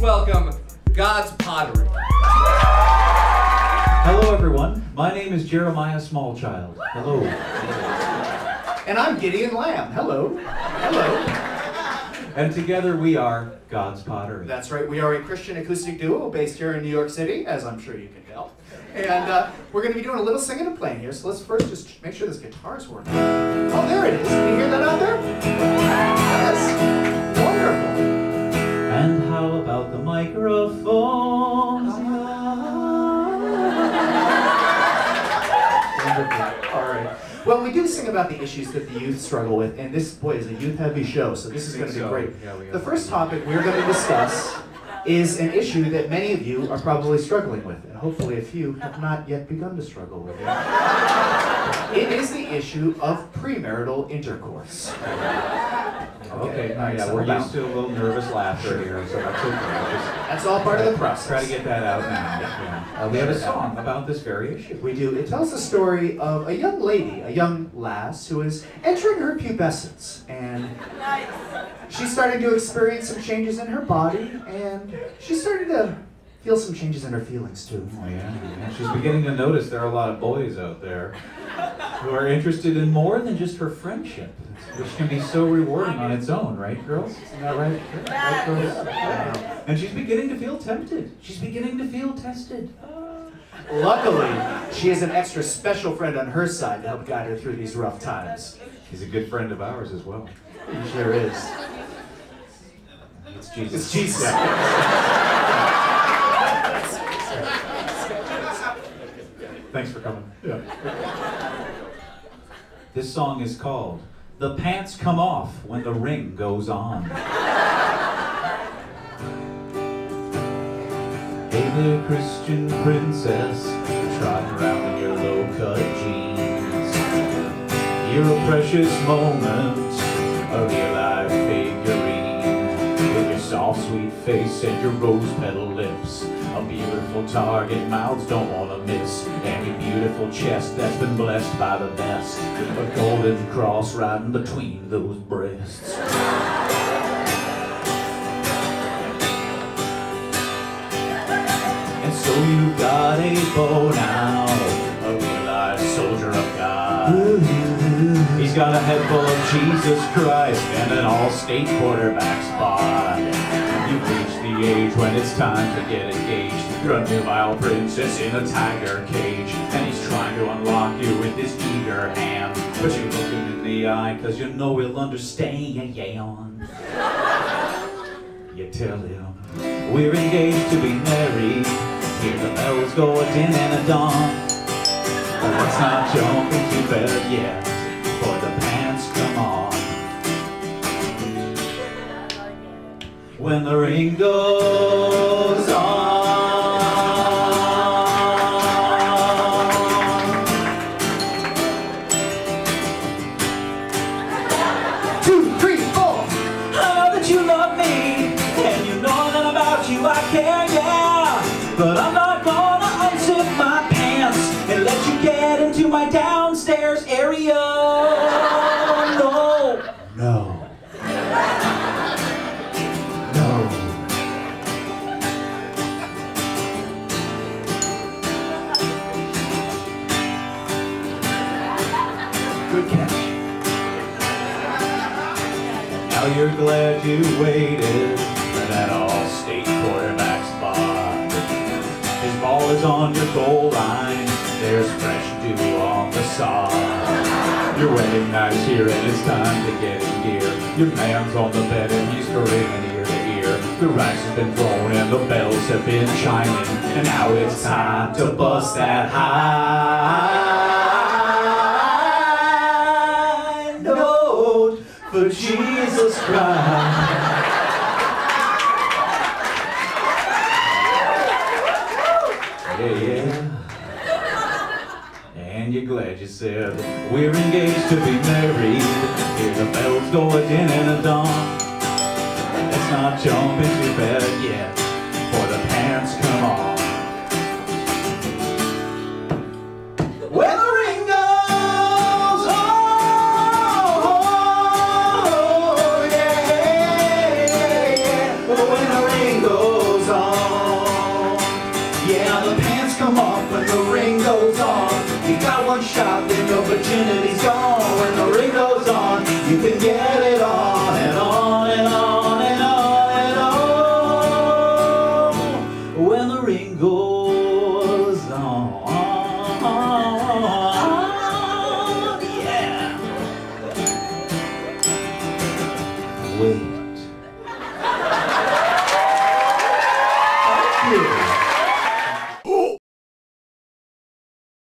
welcome God's Pottery. Hello, everyone. My name is Jeremiah Smallchild. Hello. And I'm Gideon Lamb. Hello. Hello. And together we are God's Pottery. That's right. We are a Christian acoustic duo based here in New York City, as I'm sure you can tell. And uh, we're going to be doing a little singing and playing here. So let's first just make sure this guitar's working. Oh, there it is. Can you hear that out there? Yes. Sing about the issues that the youth struggle with, and this, boy, is a youth-heavy show, so this is going to be so. great. Yeah, The first topic we're going to discuss is an issue that many of you are probably struggling with, and hopefully a few have not yet begun to struggle with it. It is the issue of premarital intercourse. Okay, all right, yeah, settle we're down. used to a little nervous laughter here, so that's okay. Just That's all part of the process. try to get that out now. yeah. Uh, we have a song about this very issue. We do. It tells the story of a young lady, a young lass, who is entering her pubescence, and she's starting to experience some changes in her body, and she's starting to feel some changes in her feelings too. Oh, yeah, yeah. She's beginning to notice there are a lot of boys out there who are interested in more than just her friendship, which can be so rewarding on its own, right, girls? Isn't that right? Right, girls? Yeah. And she's beginning to feel tempted. She's beginning to feel tested. Luckily, she has an extra special friend on her side to help guide her through these rough times. He's a good friend of ours as well. He sure is. It's Jesus. It's Jesus. Thanks for coming. Yeah. This song is called The Pants Come Off When the Ring Goes On. Hey there, Christian princess, trotting around in your low-cut jeans. You're a precious moment, a your soft, sweet face and your rose-petal lips, a beautiful target mouths don't wanna miss, and your beautiful chest that's been blessed by the best. A golden cross riding between those breasts. And so you got a beau now, a real-life soldier of God. He's got a head full of Jesus Christ and an all-state quarterback. You've reached the age when it's time to get engaged. You're a nubile princess in a tiger cage, and he's trying to unlock you with his eager hand. But you look him in the eye, cause you know he'll understand. You tell him we're engaged to be married. Hear the bells go a din and a dawn. But let's not jump into bed yet, When the ring goes on. Good catch. Now you're glad you waited for that all-state quarterback spot. His ball is on your goal line. There's fresh dew on the sod. Your wedding night's here and it's time to get in gear. Your man's on the bed and he's grinning ear to ear. The rice has been thrown and the bells have been chiming. And now it's time to bust that high Yeah, yeah. And you're glad you said we're engaged to be married. Hear the bells go a din and a dawn. Let's not jump into bed yet, for the pants come on. One shot, then your virginity's gone. When the ring goes on, you can get it on and on and on and on and on. When the ring goes on, yeah. Wait.